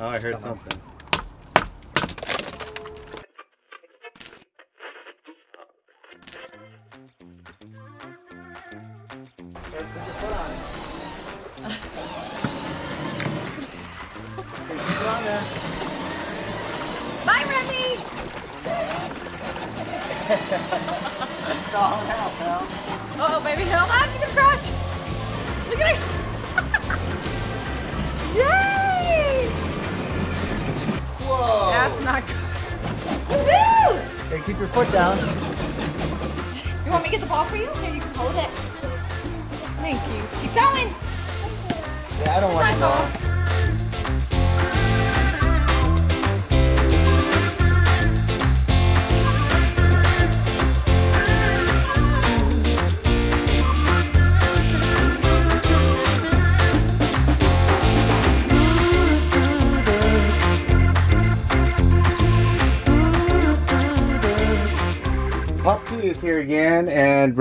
Oh, I heard something. Bye, Remi! Uh oh, baby, hold keep your foot down. You want me to get the ball for you? Here, you can hold it. Thank you. Keep going. Yeah, I don't want Come to on, go. ball.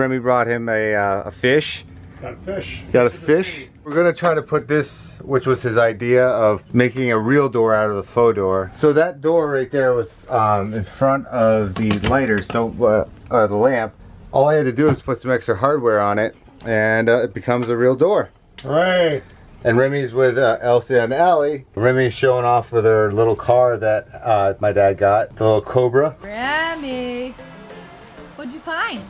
Remi brought him a, uh, a fish. Got a fish. Got a fish. We're gonna try to put this, which was his idea of making a real door out of the faux door. So that door right there was um, in front of the lighter, so uh, uh, the lamp. All I had to do was put some extra hardware on it, and uh, it becomes a real door. Hooray! And Remi's with uh, Elsie and Allie. Remi's showing off with her little car that uh, my dad got, the little Cobra. Remi, what'd you find?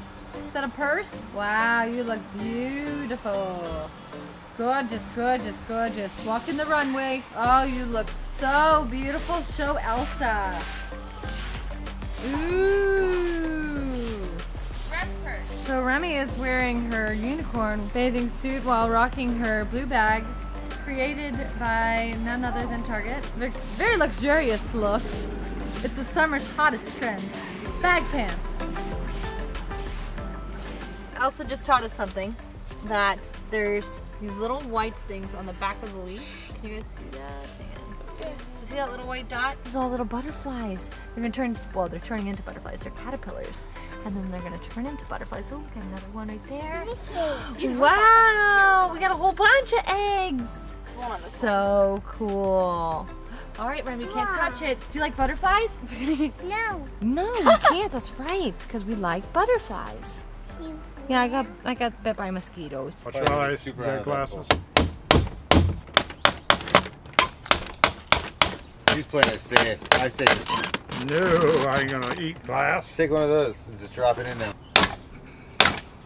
Is that a purse? Wow, you look beautiful. Gorgeous, gorgeous, gorgeous. Walking the runway. Oh, you look so beautiful. Show Elsa. Ooh. So Remi is wearing her unicorn bathing suit while rocking her blue bag, created by none other than Target. Very luxurious look. It's the summer's hottest trend. Bag pants. Elsa just taught us something that there's these little white things on the back of the leaf. Can you guys see that? See that little white dot? These are all little butterflies. They're gonna turn, well, they're turning into butterflies. They're caterpillars. And then they're gonna turn into butterflies. Oh, we got another one right there. Wow, we got a whole bunch of eggs. So cool. All right, Remi, you can't touch it. Do you like butterflies? No. no, you can't. That's right, because we like butterflies. Yeah, I got I got bit by mosquitoes. Watch your eyes. Super Wear glasses. He's playing it safe. I say just No, I ain't gonna eat glass. take one of those and just drop it in there.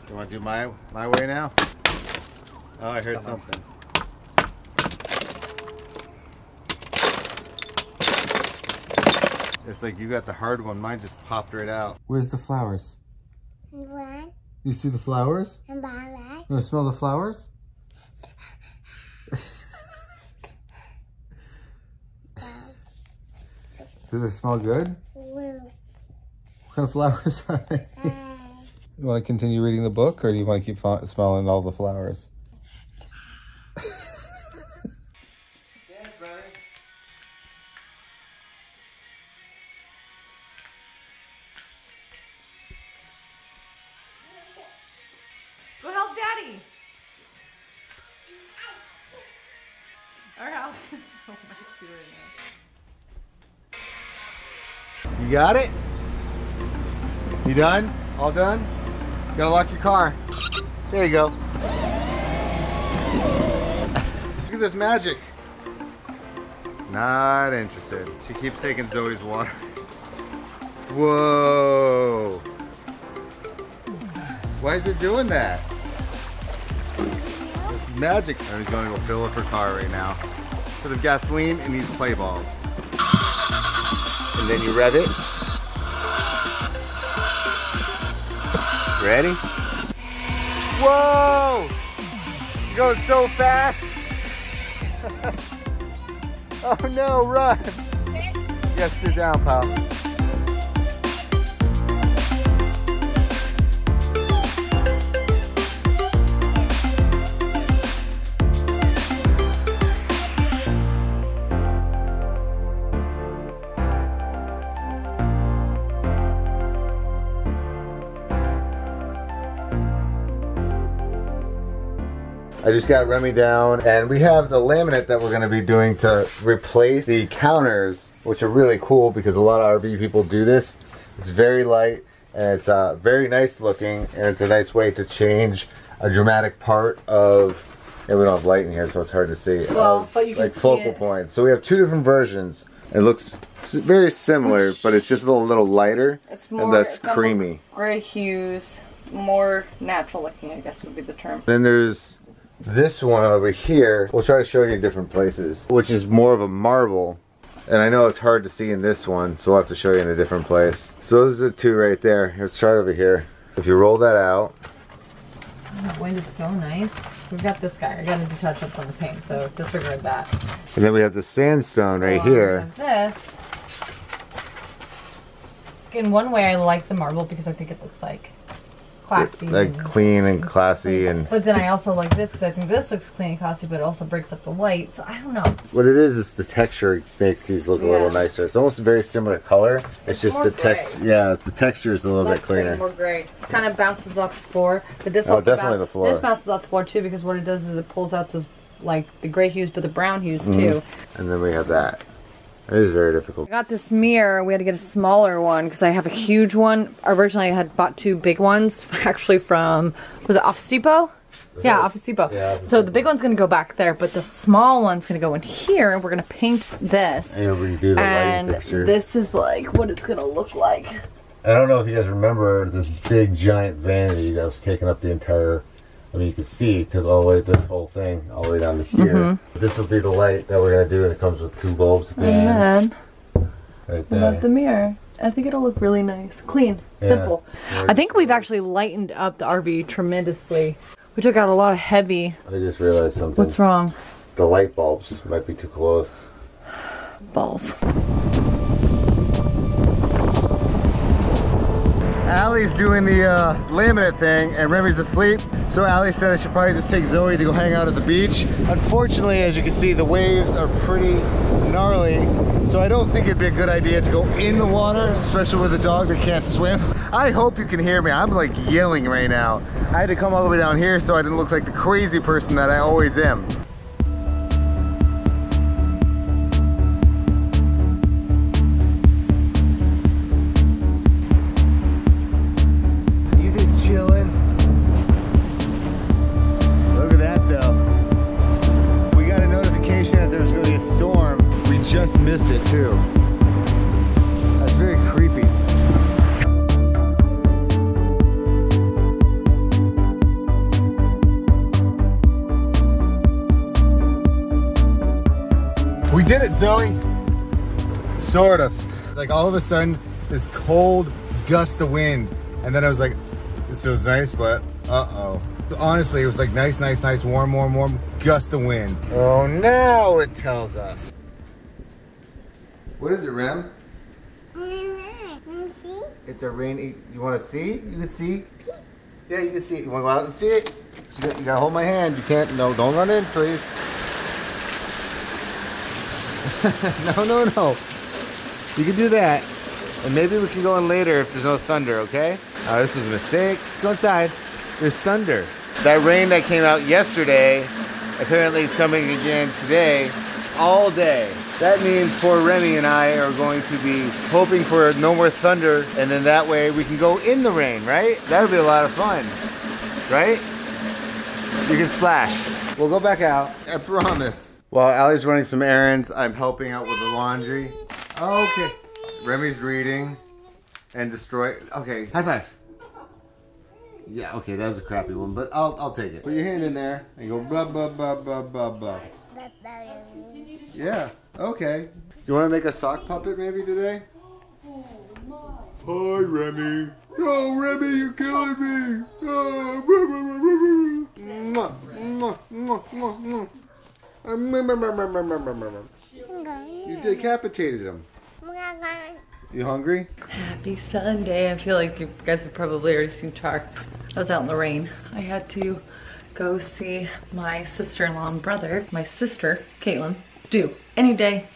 You want to do my my way now? Oh, I heard coming. something. It's like you got the hard one. Mine just popped right out. Where's the flowers? One You see the flowers? and You want to smell the flowers? Do they smell good? Blue. What kind of flowers are they? You want to continue reading the book, or do you want to keep smelling all the flowers? Got it? You done? All done? Gotta lock your car. There you go. Look at this magic. Not interested. She keeps taking Zoe's water. Whoa. Why is it doing that? It's magic. I'm going to go fill up her car right now. Instead of gasoline, it needs play balls. And then you rev it. Ready? Whoa! It goes so fast. oh no, run! Yes, sit down, pal. I just got Remi down and we have the laminate that we're gonna be doing to replace the counters, which are really cool because a lot of RV people do this. It's very light and it's uh, very nice looking and it's a nice way to change a dramatic part of and we don't have light in here so it's hard to see Well, but you can like focal points so we have two different versions it looks very similar but it's just a little, little lighter It's and more less more creamy Gray hues, more natural looking, I guess would be the term. then there's this one over here we'll try to show you in different places which is more of a marble and I know it's hard to see in this one so I'll have to show you in a different place so those are the two right there let's try it over here if you roll that out oh, The wind is so nice. We've got this guy. I gotta do touch ups on the paint, so disregard that. and then we have the sandstone right here This. In one way, I like the marble because I think it looks like classy. like clean and classy and But then I also like this because I think this looks clean and classy, but it also breaks up the white. So I don't know. what it is is the texture makes these look a little nicer it's almost a very similar color it's just the text yeah the texture is a little Less bit cleaner more gray. Kind of bounces off the floor, but this Oh, also definitely the floor. This bounces off the floor too because what it does is it pulls out those like the gray hues, but the brown hues Mm-hmm. too. and then we have that it is very difficult I got this mirror. We had to get a smaller one because I have a huge one. Originally, I had bought two big ones, actually from was it Office Depot? Yeah, Office Depot. Yeah, Office so the big one's gonna go back there, but the small one's gonna go in here, and we're gonna paint this. and we do the And lighting fixtures this is like what it's gonna look like. I don't know if you guys remember this big giant vanity that was taking up the entire. I mean, you can see it took all the way this whole thing all the way down to here. Mm-hmm. This will be the light that we're gonna do, and it comes with two bulbs at the end, And right then love there. the mirror. I think it'll look really nice, clean, Yeah. simple. I think we've actually lightened up the RV tremendously. We took out a lot of heavy. I just realized something. What's wrong? The light bulbs might be too close. Balls. Allie's doing the uh, laminate thing and Remi's asleep. So Allie said I should probably just take Zoe to go hang out at the beach. Unfortunately, as you can see, the waves are pretty gnarly. So I don't think it'd be a good idea to go in the water, especially with a dog that can't swim. I hope you can hear me. I'm like yelling right now. I had to come all the way down here so I didn't look like the crazy person that I always am. We did it, Zoe. Sort of. Like all of a sudden, this cold gust of wind, and then I was like, "This feels nice," but uh oh. Honestly, it was like nice, nice, nice, warm, warm, warm gust of wind. Oh, now it tells us. What is it, Rem? It's a rainy. You want to see? You can see. Yeah, you can see it. You want to go out and see it? You got to hold my hand. You can't. No, don't run in, please. no, no, no. You can do that. And maybe we can go in later if there's no thunder, okay? Oh, this is a mistake. Go inside. There's thunder. That rain that came out yesterday, apparently it's coming again today, all day. That means poor Remi and I are going to be hoping for no more thunder, and then that way we can go in the rain, right? That would be a lot of fun, right? You can splash. We'll go back out. I promise. While Allie's running some errands, I'm helping out with the laundry. Oh, okay. Remi's reading and destroy. Okay, high five. Yeah, okay, that was a crappy one, but I'll, I'll take it. Put your hand in there and go blah, blah, blah, blah, blah, blah. Yeah, okay. You want to make a sock puppet maybe today? Hi, Remi. Oh, Remi, you're killing me. Oh, You decapitated him. You hungry? Happy Sunday. I feel like you guys have probably already seen Char. I was out in the rain. I had to go see my sister-in-law and brother, my sister, Caitlin, do any day.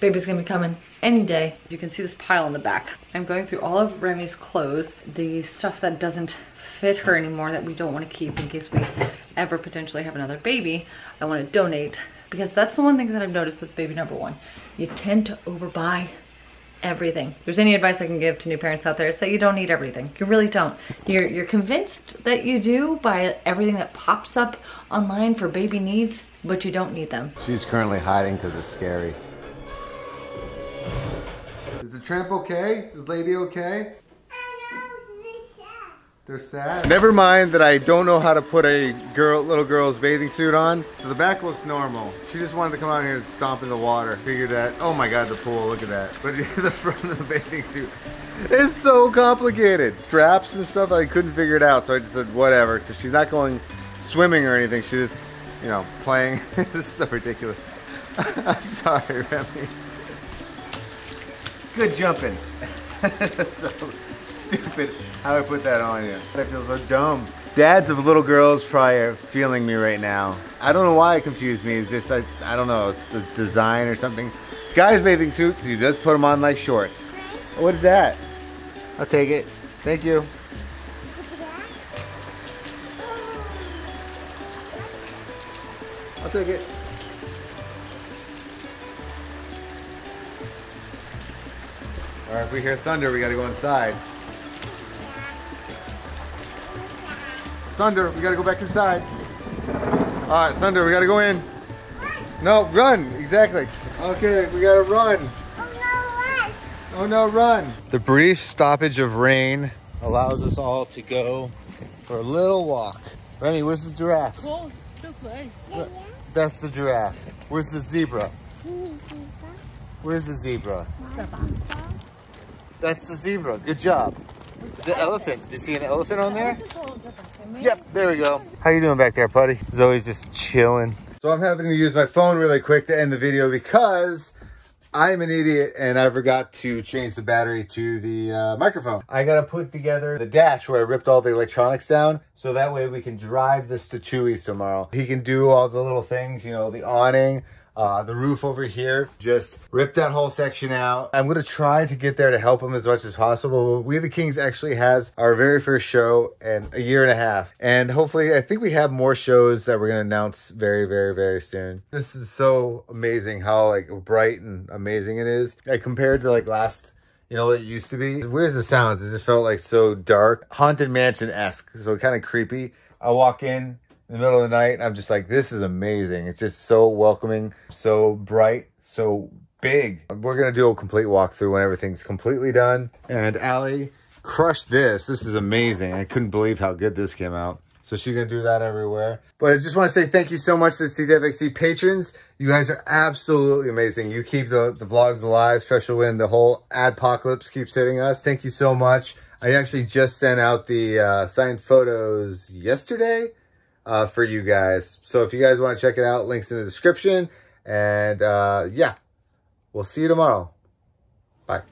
Baby's gonna be coming any day. You can see this pile in the back. I'm going through all of Remi's clothes, the stuff that doesn't fit her anymore that we don't want to keep in case we ever potentially have another baby, I want to donate because that's the one thing that I've noticed with baby number one. You tend to overbuy everything. If there's any advice I can give to new parents out there, that you don't need everything. You really don't. You're, you're convinced that you do by everything that pops up online for baby needs, but you don't need them. She's currently hiding because it's scary. Is the tramp okay? Is lady okay? They're sad. Never mind that I don't know how to put a girl, little girl's bathing suit on. So the back looks normal. She just wanted to come out here and stomp in the water. Figured that, oh my god, the pool, look at that. But the front of the bathing suit is so complicated. Straps and stuff, I couldn't figure it out. So I just said, whatever, because she's not going swimming or anything. She's just, you know, playing. this is so ridiculous. I'm sorry, Remi. Good jumping. so stupid how I put that on you. I feel so dumb. Dads of little girls probably are feeling me right now. I don't know why it confused me. It's just, I, I don't know, the design or something. Guys bathing suits, you just put them on like shorts. What is that? I'll take it. Thank you. I'll take it. All right, if we hear thunder, we gotta go inside. Thunder, we gotta go back inside. All right, Thunder, we gotta go in. No, run, exactly. Okay, we gotta run. Oh no, run. Oh no, run. The brief stoppage of rain allows us all to go for a little walk. Remi, where's the giraffe? That's the giraffe. Where's the zebra? Where's the zebra? That's the zebra. Good job. The elephant. Do you see an elephant on there? Yep, there we go. How you doing back there, buddy? Zoe's just chilling. So I'm having to use my phone really quick to end the video because I'm an idiot and I forgot to change the battery to the uh, microphone. I gotta put together the dash where I ripped all the electronics down so that way we can drive this to Chewy's tomorrow. He can do all the little things, you know, the awning, uh, the roof over here, just rip that whole section out. I'm gonna try to get there to help him as much as possible. We the Kings actually has our very first show in a year and a half. And hopefully, I think we have more shows that we're gonna announce very, very, very soon. This is so amazing how like bright and amazing it is. Like compared to like last you know what it used to be? Where's the sounds? It just felt like so dark, haunted mansion-esque, so kind of creepy. I walk in, in the middle of the night. I'm just like, this is amazing. It's just so welcoming, so bright, so big. We're to do a complete walkthrough when everything's completely done. And Allie crushed this. This is amazing. I couldn't believe how good this came out. So she's going to do that everywhere. But I just want to say thank you so much to the CTFxC patrons. You guys are absolutely amazing. You keep the, the vlogs alive, especially when the whole adpocalypse keeps hitting us. Thank you so much. I actually just sent out the uh, signed photos yesterday uh, for you guys. So if you guys want to check it out, links in the description. And uh, yeah, we'll see you tomorrow. Bye.